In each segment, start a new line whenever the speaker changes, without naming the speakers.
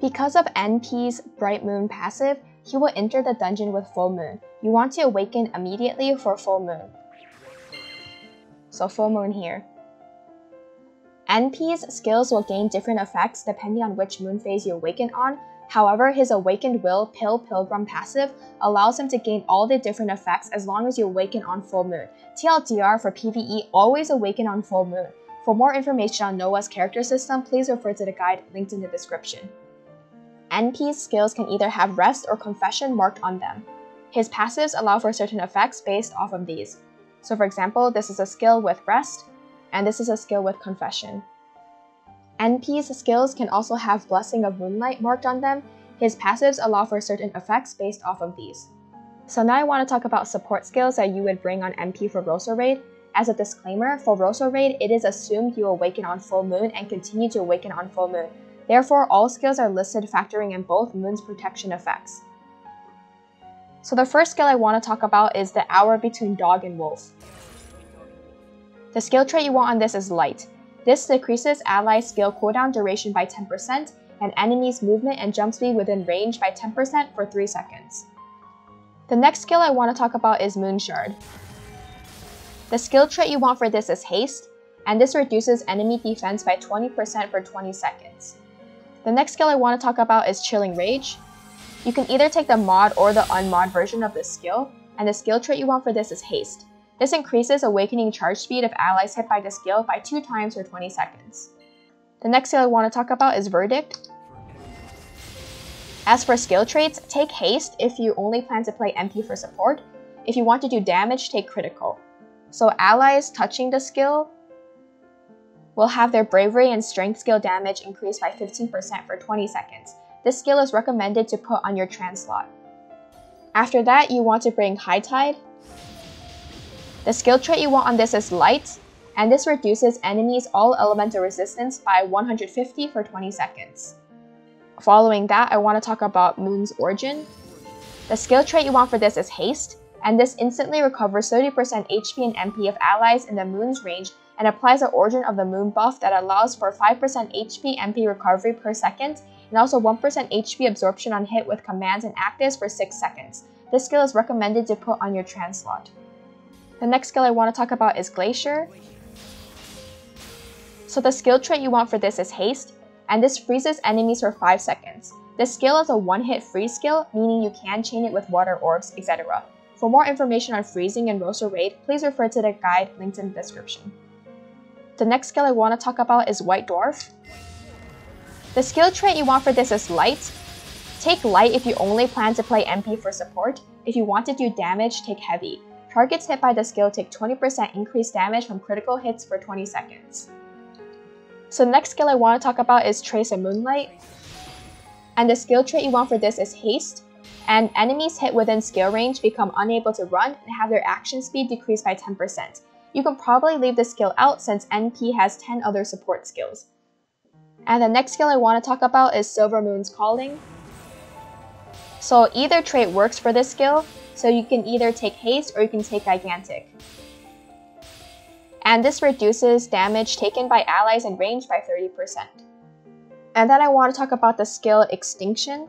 Because of NP's Bright Moon passive, he will enter the dungeon with full moon. You want to awaken immediately for full moon. So full moon here. NP's skills will gain different effects depending on which moon phase you awaken on. However, his Awakened Will Pill Pilgrim passive allows him to gain all the different effects as long as you awaken on full moon. TLDR for PvE, always awaken on full moon. For more information on Noah's character system, please refer to the guide linked in the description. NP's skills can either have Rest or Confession marked on them. His passives allow for certain effects based off of these. So for example, this is a skill with Rest, and this is a skill with Confession. NP's skills can also have Blessing of Moonlight marked on them. His passives allow for certain effects based off of these. So now I want to talk about support skills that you would bring on NP for Rosso Raid. As a disclaimer, for Rosso Raid, it is assumed you awaken on full moon and continue to awaken on full moon. Therefore, all skills are listed factoring in both moon's protection effects. So the first skill I want to talk about is the hour between dog and wolf. The skill trait you want on this is light. This decreases ally skill cooldown duration by 10% and enemies movement and jump speed within range by 10% for 3 seconds. The next skill I want to talk about is Moonshard. The skill trait you want for this is Haste, and this reduces enemy defense by 20% for 20 seconds. The next skill I want to talk about is Chilling Rage. You can either take the mod or the unmod version of this skill, and the skill trait you want for this is Haste. This increases awakening charge speed of allies hit by the skill by 2 times for 20 seconds. The next skill I want to talk about is Verdict. As for skill traits, take Haste if you only plan to play NP for support. If you want to do damage, take Critical. So allies touching the skill will have their Bravery and Strength skill damage increased by 15% for 20 seconds. This skill is recommended to put on your trans slot. After that, you want to bring High Tide, the skill trait you want on this is Light, and this reduces enemies all elemental resistance by 150 for 20 seconds. Following that, I want to talk about Moon's Origin. The skill trait you want for this is Haste, and this instantly recovers 30% HP and MP of allies in the Moon's range and applies the Origin of the Moon buff that allows for 5% HP MP recovery per second and also 1% HP absorption on hit with commands and actives for 6 seconds. This skill is recommended to put on your trans slot. The next skill I want to talk about is Glacier. So the skill trait you want for this is Haste, and this freezes enemies for 5 seconds. This skill is a one-hit freeze skill, meaning you can chain it with water orbs, etc. For more information on freezing and Rosso Raid, please refer to the guide linked in the description. The next skill I want to talk about is White Dwarf. The skill trait you want for this is Light. Take Light if you only plan to play NP for support. If you want to do damage, take Heavy. Targets hit by the skill take 20% increased damage from critical hits for 20 seconds. So the next skill I want to talk about is Trace and Moonlight. And the skill trait you want for this is Haste, and enemies hit within skill range become unable to run and have their action speed decreased by 10%. You can probably leave the skill out since NP has 10 other support skills. And the next skill I want to talk about is Silver Moon's Calling. So either trait works for this skill, so you can either take haste or you can take gigantic. And this reduces damage taken by allies in range by 30%. And then I want to talk about the skill Extinction.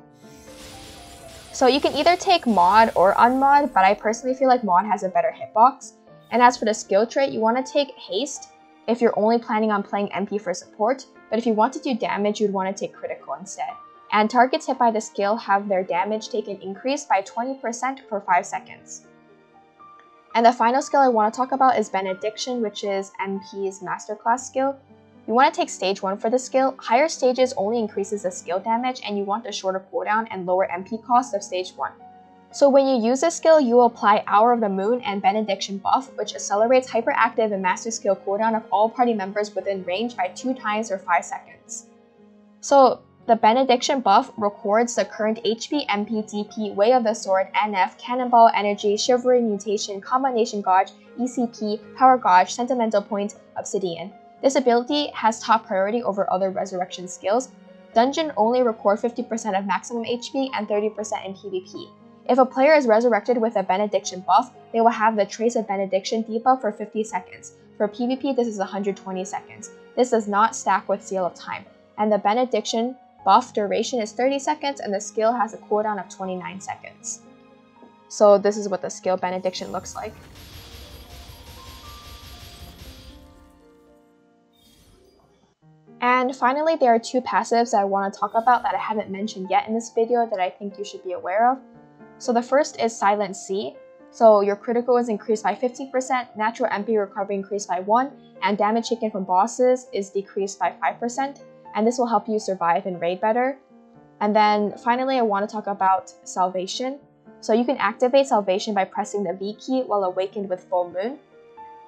So you can either take mod or unmod, but I personally feel like mod has a better hitbox. And as for the skill trait, you want to take haste if you're only planning on playing NP for support, but if you want to do damage, you'd want to take critical instead and targets hit by the skill have their damage taken increased by 20% for 5 seconds. And the final skill I want to talk about is Benediction, which is NP's masterclass skill. You want to take stage 1 for the skill. Higher stages only increases the skill damage and you want a shorter cooldown and lower MP cost of stage 1. So when you use this skill, you will apply Hour of the Moon and Benediction buff, which accelerates hyperactive and master skill cooldown of all party members within range by 2 times or 5 seconds. So the Benediction buff records the current HP, MP, DP, Way of the Sword, NF, Cannonball, Energy, Chivalry, Mutation, Combination Gauge, ECP, Power Gauge, Sentimental Point, Obsidian. This ability has top priority over other resurrection skills. Dungeon only record 50% of maximum HP and 30% in PvP. If a player is resurrected with a Benediction buff, they will have the Trace of Benediction debuff for 50 seconds. For PvP, this is 120 seconds. This does not stack with Seal of Time, and the Benediction buff duration is 30 seconds, and the skill has a cooldown of 29 seconds. So this is what the skill benediction looks like. And finally, there are two passives that I want to talk about that I haven't mentioned yet in this video that I think you should be aware of. So the first is Silent Sea. So your critical is increased by 50%, natural MP recovery increased by 1, and damage taken from bosses is decreased by 5%, and this will help you survive and raid better. And then finally, I want to talk about Salvation. So you can activate Salvation by pressing the V key while awakened with Full Moon.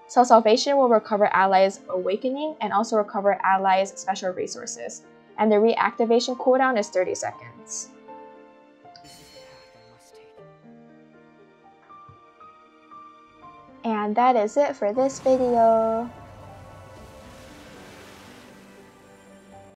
So Salvation will recover allies' awakening and also recover allies' special resources. And the reactivation cooldown is 30 seconds. And that is it for this video.